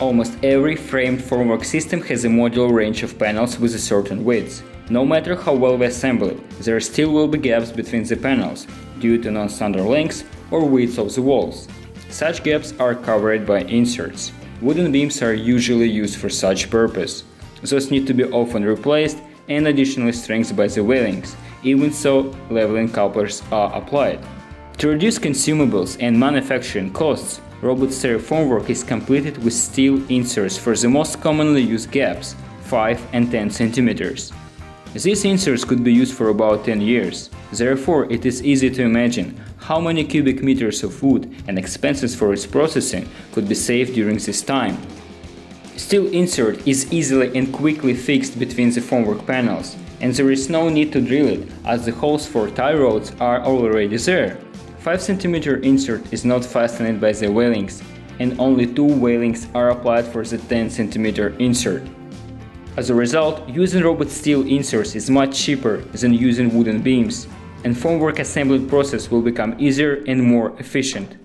Almost every framed formwork system has a modular range of panels with a certain width. No matter how well we assemble it, there still will be gaps between the panels due to non-standard lengths or widths of the walls. Such gaps are covered by inserts. Wooden beams are usually used for such purpose. Those need to be often replaced and additionally strengthened by the weldings, even so leveling couplers are applied. To reduce consumables and manufacturing costs, ROBUD STAYER formwork is completed with steel inserts for the most commonly used gaps, 5 and 10 centimeters. These inserts could be used for about 10 years, therefore it is easy to imagine how many cubic meters of wood and expenses for its processing could be saved during this time. Steel insert is easily and quickly fixed between the formwork panels, and there is no need to drill it as the holes for tie rods are already there. 5 cm insert is not fastened by the weldings, and only two weldings are applied for the 10 cm insert. As a result, using ROBUD steel inserts is much cheaper than using wooden beams, and formwork assembly process will become easier and more efficient.